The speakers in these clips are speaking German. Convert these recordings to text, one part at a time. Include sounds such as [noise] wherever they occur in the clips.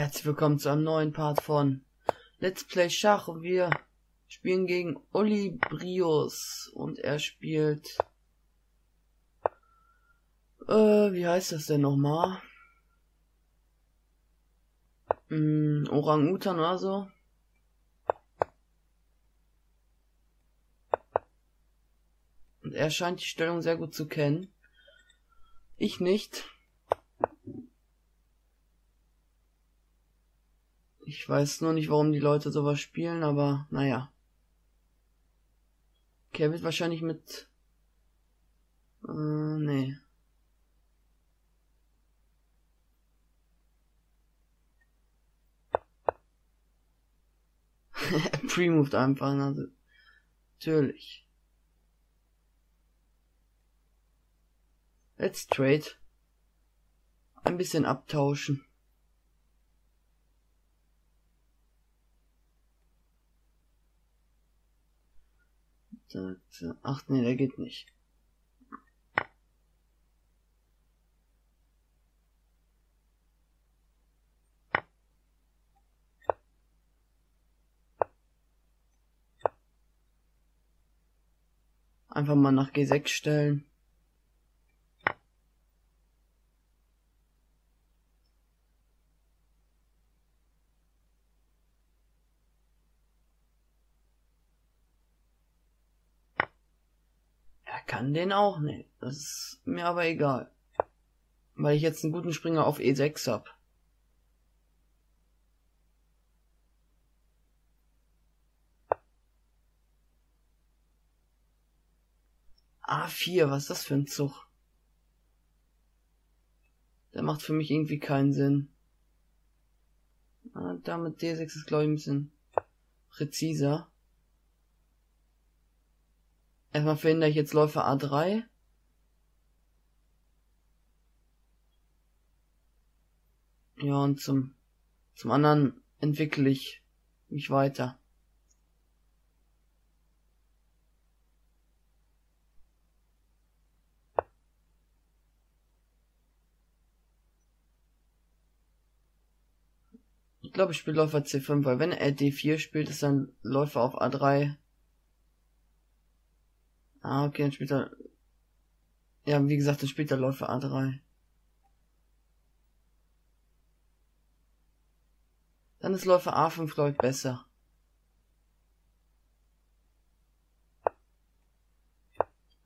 Herzlich willkommen zu einem neuen Part von Let's Play Schach wir spielen gegen Uli Brios und er spielt äh, wie heißt das denn nochmal? Hm, Orang-Utan oder so? Und er scheint die Stellung sehr gut zu kennen. Ich nicht. Ich weiß nur nicht, warum die Leute sowas spielen, aber naja. Okay, wird wahrscheinlich mit... Äh, nee. [laughs] pre-moved einfach, also... Natürlich. Let's trade. Ein bisschen abtauschen. Ach nee, der geht nicht. Einfach mal nach G6 stellen. Kann den auch nicht. Das ist mir aber egal. Weil ich jetzt einen guten Springer auf E6 hab. A4, was ist das für ein Zug? Der macht für mich irgendwie keinen Sinn. Ah, damit D6 ist glaube ich ein bisschen präziser. Erstmal verhindere ich jetzt Läufer A3. Ja, und zum, zum anderen entwickle ich mich weiter. Ich glaube, ich spiele Läufer C5, weil wenn er D4 spielt, ist dann Läufer auf A3 Ah, okay, dann spielt er. Ja, wie gesagt, dann spielt er Läufer A3. Dann ist Läufer A5, glaube ich, besser.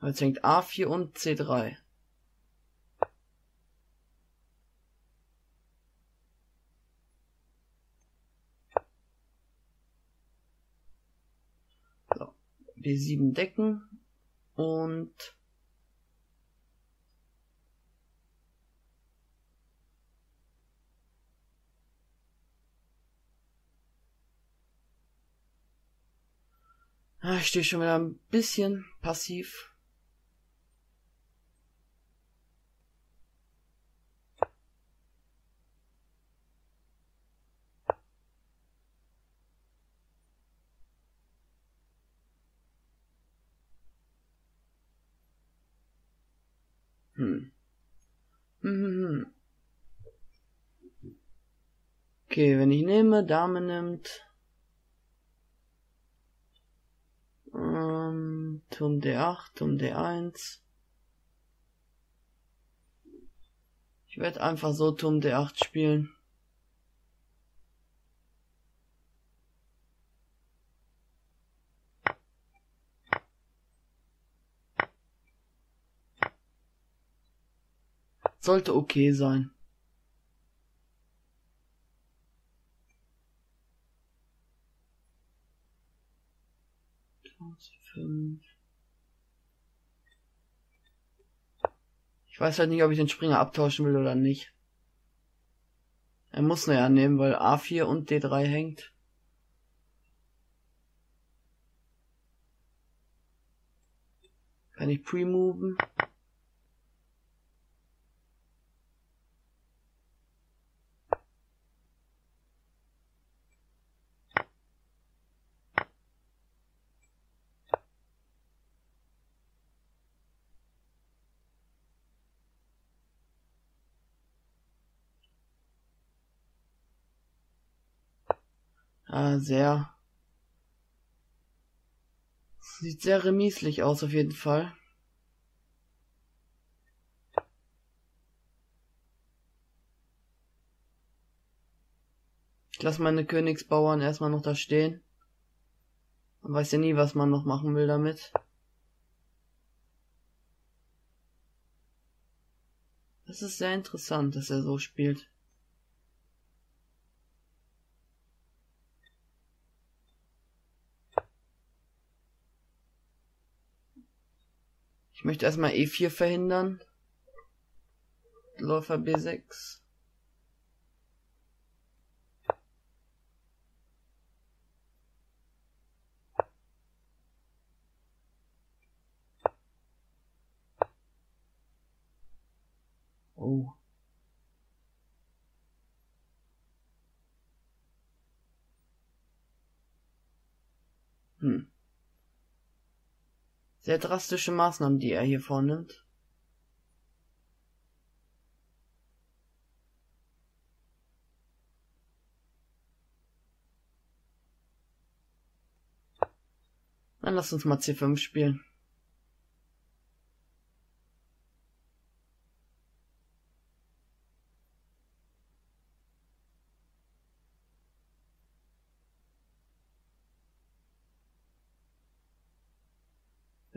Jetzt hängt A4 und C3. So. B7 decken. Und ah, ich stehe schon wieder ein bisschen passiv. Hm. Okay, wenn ich nehme, Dame nimmt. Ähm, Turm D8, Turm D1. Ich werde einfach so Turm D8 spielen. Sollte okay sein. Ich weiß halt nicht, ob ich den Springer abtauschen will oder nicht. Er muss nur ja nehmen, weil A4 und D3 hängt. Kann ich pre-moven? Ah, sehr. Sieht sehr remieslich aus auf jeden Fall. Ich lasse meine Königsbauern erstmal noch da stehen. Man weiß ja nie, was man noch machen will damit. Das ist sehr interessant, dass er so spielt. Ich möchte erstmal E4 verhindern. Läufer B6. Oh. Hm. Sehr drastische Maßnahmen, die er hier vornimmt. Dann lass uns mal C5 spielen.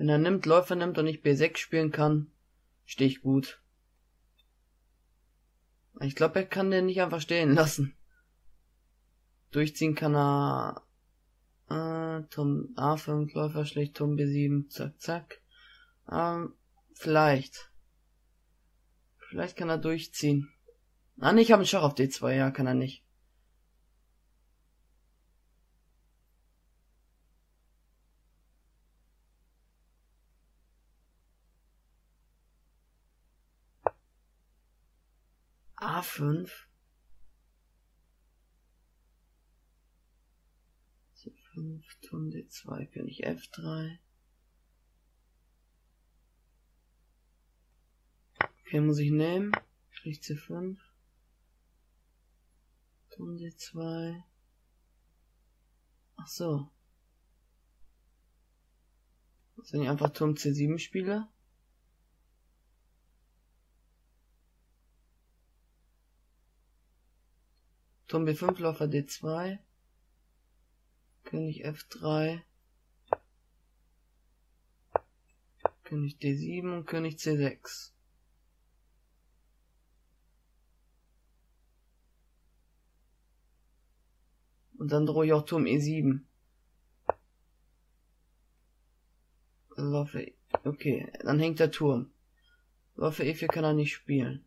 Wenn er nimmt, Läufer nimmt und ich B6 spielen kann, stehe ich gut. Ich glaube, er kann den nicht einfach stehen lassen. Durchziehen kann er äh, Turm A5, Läufer schlecht, Turm B7, zack, zack. Ähm, vielleicht. Vielleicht kann er durchziehen. Ah, nee, ich habe einen Schach auf D2, ja, kann er nicht. A5. C5, Turm D2, König F3. Okay, muss ich nehmen. Strich C5. Turm D2. Ach so. Was, wenn ich einfach Turm C7 spiele? Turm B5, Läufer D2. König F3. König D7 und König C6. Und dann drohe ich auch Turm E7. Läufer, e, okay, dann hängt der Turm. Läufer E4 kann er nicht spielen.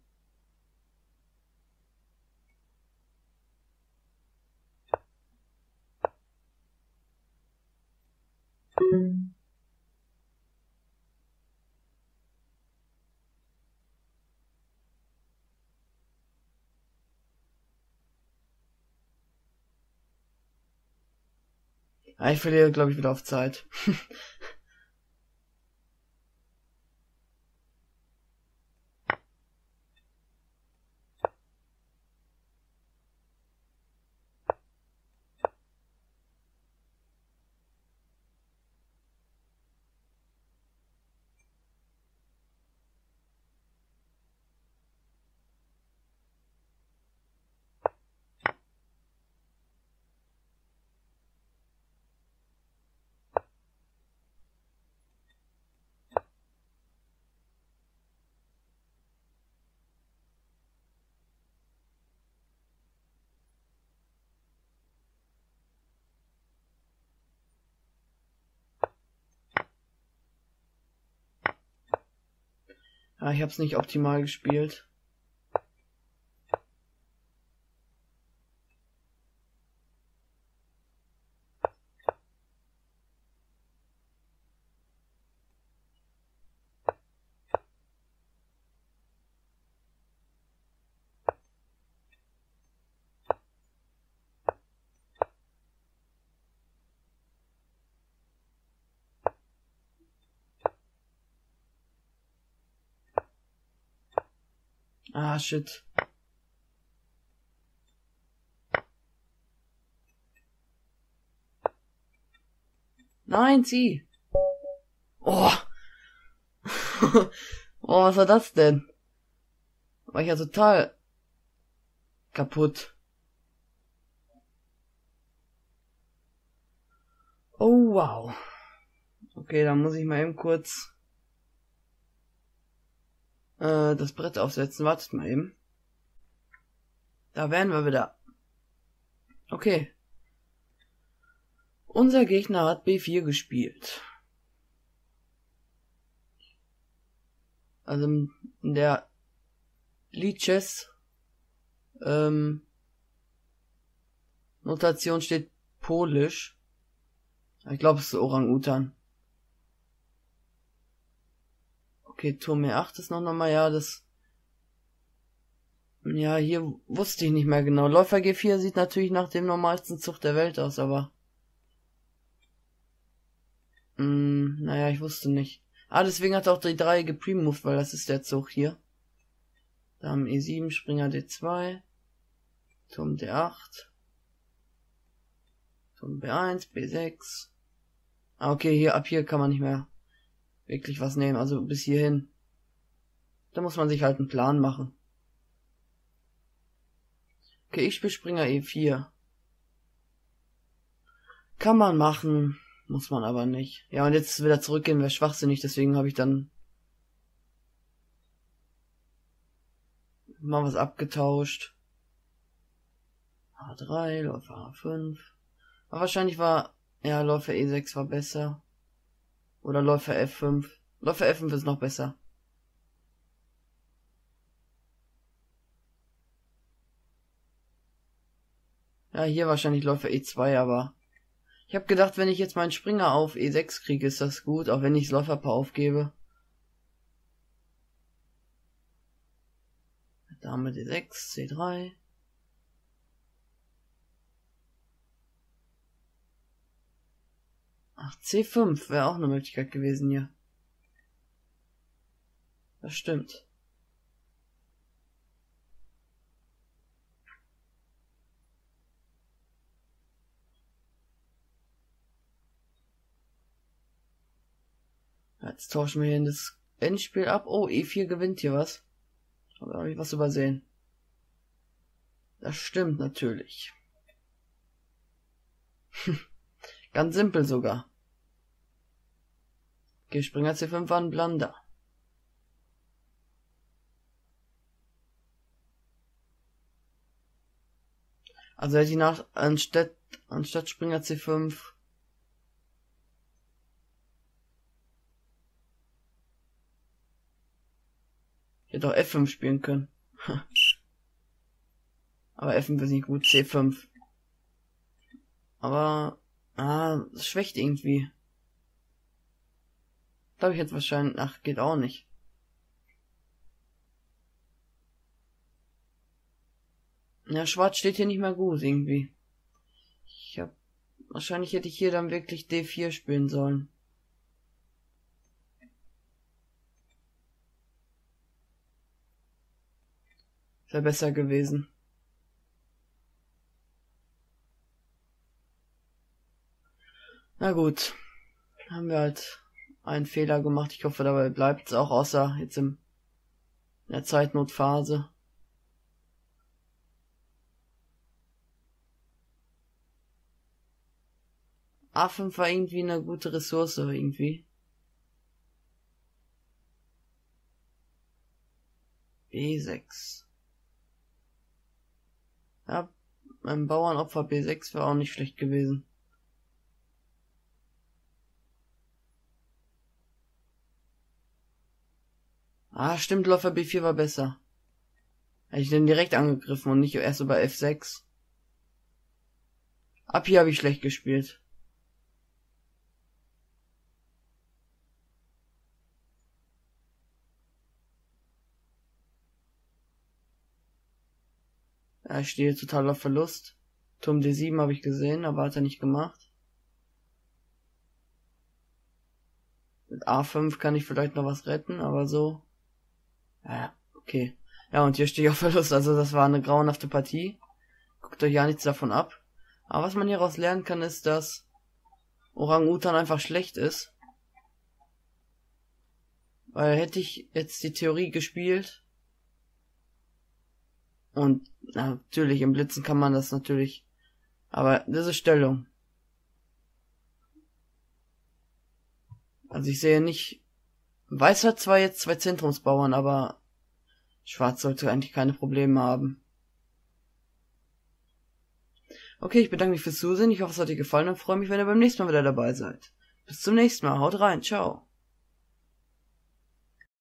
Ah, ich verliere, glaube ich, wieder auf Zeit. [laughs] Ah, ich habe es nicht optimal gespielt. Ah, shit. Nein, zieh. Oh. [laughs] oh, was war das denn? War ich ja total kaputt. Oh, wow. Okay, dann muss ich mal eben kurz äh, das Brett aufsetzen. Wartet mal eben. Da wären wir wieder. Okay. Unser Gegner hat B4 gespielt. Also in der Lichess ähm, Notation steht Polisch. Ich glaube, es ist Orang-Utan. Okay, Turm E8 ist noch nochmal, ja, das... Ja, hier wusste ich nicht mehr genau. Läufer G4 sieht natürlich nach dem normalsten Zug der Welt aus, aber... Hm, naja, ich wusste nicht. Ah, deswegen hat auch die 3 gepremoved, weil das ist der Zug hier. Da haben E7, Springer D2, Turm D8, Turm B1, B6. Ah, okay, hier, ab hier kann man nicht mehr wirklich was nehmen, also bis hierhin. Da muss man sich halt einen Plan machen. Okay, ich spiele Springer E4. Kann man machen, muss man aber nicht. Ja, und jetzt wieder zurückgehen wäre schwachsinnig, deswegen habe ich dann mal was abgetauscht. H3, Läufer H5. Aber wahrscheinlich war, ja, Läufer E6 war besser. Oder Läufer F5. Läufer F5 ist noch besser. Ja, hier wahrscheinlich Läufer E2, aber ich habe gedacht, wenn ich jetzt meinen Springer auf E6 kriege, ist das gut, auch wenn ich das Läuferpaar aufgebe. Dame D6, C3. Ach, C5 wäre auch eine Möglichkeit gewesen hier. Das stimmt. Jetzt tauschen wir hier in das Endspiel ab. Oh, E4 gewinnt hier was. Oder habe ich was übersehen? Das stimmt natürlich. [laughs] Ganz simpel sogar. Okay, Springer C5 war ein Blunder. Also hätte ich nach, anstatt, anstatt Springer C5 Ich hätte auch F5 spielen können. [laughs] Aber F5 ist nicht gut. C5. Aber, ah, das schwächt irgendwie. Glaube ich jetzt wahrscheinlich, ach, geht auch nicht. Ja, schwarz steht hier nicht mehr gut, irgendwie. Ich hab, wahrscheinlich hätte ich hier dann wirklich D4 spielen sollen. Wäre besser gewesen. Na gut. Haben wir halt einen Fehler gemacht. Ich hoffe, dabei bleibt es auch, außer jetzt im, in der Zeitnotphase. A5 war irgendwie eine gute Ressource, irgendwie. B6. Ja, mein Bauernopfer B6 wäre auch nicht schlecht gewesen. Ah, stimmt, Läufer B4 war besser. Hätte ich den direkt angegriffen und nicht erst über F6. Ab hier habe ich schlecht gespielt. Er steht totaler Verlust. Turm D7 habe ich gesehen, aber hat er nicht gemacht. Mit A5 kann ich vielleicht noch was retten, aber so. Ja, okay. Ja, und hier stehe ich auf Verlust. Also das war eine grauenhafte Partie. Guckt euch ja nichts davon ab. Aber was man hieraus lernen kann, ist, dass Orang-Utan einfach schlecht ist. Weil hätte ich jetzt die Theorie gespielt und na, natürlich im Blitzen kann man das natürlich, aber diese Stellung. Also ich sehe nicht, Weiß hat zwar jetzt zwei Zentrumsbauern, aber Schwarz sollte eigentlich keine Probleme haben. Okay, ich bedanke mich fürs Zusehen. Ich hoffe, es hat dir gefallen und freue mich, wenn ihr beim nächsten Mal wieder dabei seid. Bis zum nächsten Mal. Haut rein. Ciao.